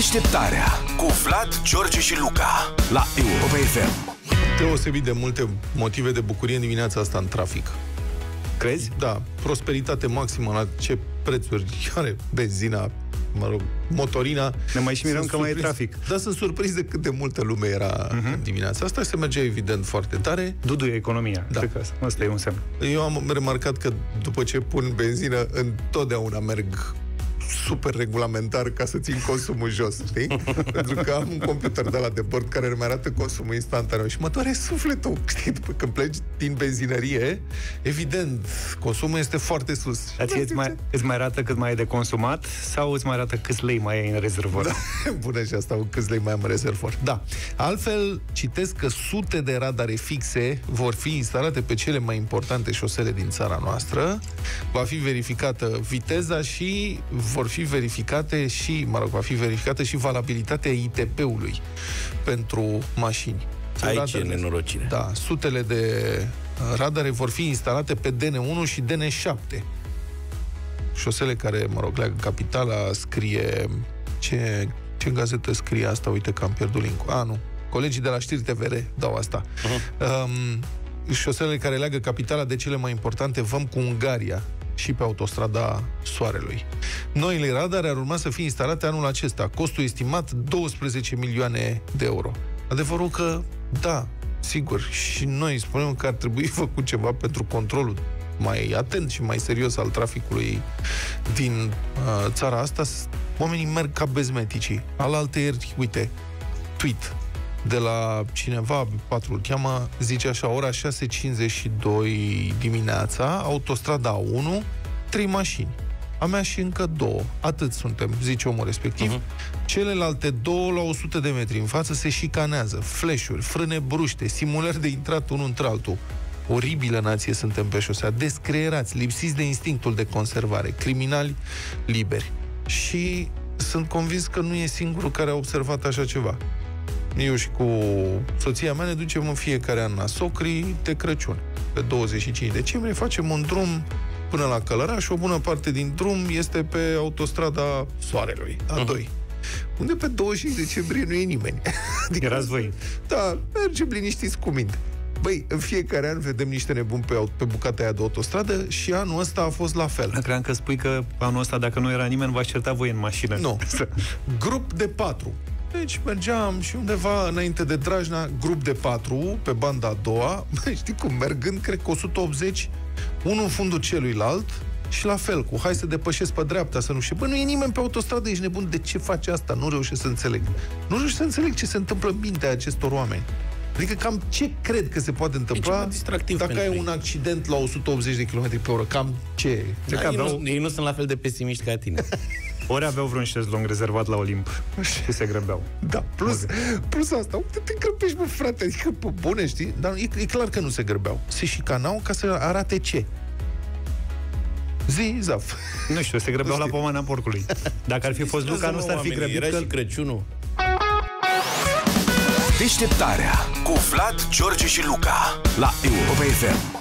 Deșteptarea cu Vlad, George și Luca la Europa FM. Deosebit de multe motive de bucurie în dimineața asta în trafic. Crezi? Da, prosperitate maximă la ce prețuri are benzina, mă rog, motorina. Ne mai și mirăm Sunt că mai e surprins- trafic. Da, sunt surprins de cât de multă lume era uh-huh. în dimineața asta. Se mergea evident foarte tare. Dudu e economia. Da. Cred că asta, asta e un semn. Eu am remarcat că după ce pun benzină, întotdeauna merg super regulamentar ca să țin consumul jos, știi? Pentru că am un computer de la de bord care îmi arată consumul instantaneu și mă doare sufletul, știi? După când pleci din benzinărie, evident, consumul este foarte sus. Dar ție îți mai, îți mai arată cât mai e de consumat sau îți mai arată câți lei mai ai în rezervor? Da. Bună și asta, câți lei mai am în rezervor. Da. Altfel, citesc că sute de radare fixe vor fi instalate pe cele mai importante șosele din țara noastră. Va fi verificată viteza și vor fi verificate și, mă rog, va fi verificată și valabilitatea ITP-ului pentru mașini. Aici e Radarele- nenorocire. Da, sutele de uh, radare vor fi instalate pe DN1 și DN7 șosele care, mă rog, leagă capitala, scrie... Ce, ce gazetă scrie asta? Uite că am pierdut link A, nu. Colegii de la știri TVR dau asta. Uh-huh. Um, șoselele care leagă capitala de cele mai importante văm cu Ungaria și pe autostrada Soarelui. Noile radare ar urma să fie instalate anul acesta. Costul estimat 12 milioane de euro. Adevărul că, da, sigur, și noi spunem că ar trebui făcut ceva pentru controlul mai atent și mai serios al traficului din uh, țara asta, s- oamenii merg ca bezmeticii. Alaltă ieri, uite, tweet de la cineva, patru îl cheamă, zice așa, ora 6.52 dimineața, autostrada 1, trei mașini. A mea și încă două. Atât suntem, zice omul respectiv. Uh-huh. Celelalte două la 100 de metri în față se șicanează. Flash-uri, frâne bruște, simulări de intrat unul între altul. Oribilă nație suntem pe șosea, descreierați, lipsiți de instinctul de conservare, criminali liberi. Și sunt convins că nu e singurul care a observat așa ceva. Eu și cu soția mea ne ducem în fiecare an la Socri de Crăciun. Pe 25 decembrie facem un drum până la Călăraș. O bună parte din drum este pe autostrada Soarelui, A2. Unde pe 25 decembrie nu e nimeni. Adică, Erați voi. Da, mergem liniștiți cu minte. Băi, în fiecare an vedem niște nebuni pe, au- pe bucata aia de autostradă și anul ăsta a fost la fel. Cream că spui că anul ăsta, dacă nu era nimeni, v-aș certa voi în mașină. Nu. grup de patru. Deci mergeam și undeva înainte de Drajna, grup de patru, pe banda a doua, știi cum, mergând, cred că 180, unul în fundul celuilalt, și la fel, cu hai să depășesc pe dreapta, să nu știu. Bă, nu e nimeni pe autostradă, ești nebun, de ce faci asta? Nu reușesc să înțeleg. Nu reușesc să înțeleg ce se întâmplă în mintea acestor oameni. Adică cam ce cred că se poate întâmpla ceva distractiv dacă ai pentru un ei. accident la 180 de km pe oră? Cam ce? Cred că Da, ei, aveau, nu, ei nu sunt la fel de pesimiști ca tine. ori aveau vreun șezlong rezervat la Olimp și se grăbeau. Da, plus, plus asta, uite, te grăbești, bă, frate, adică, pe bune, știi? Dar e, e clar că nu se grăbeau. Se șicanau ca să arate ce? Zi, Zaf. Nu știu, se grăbeau la pomana porcului. Dacă ar fi fost Luca, nu s-ar fi Oamenii, grăbit Era că... și Crăciunul. Deșteptarea cu Vlad, George și Luca la Europa FM.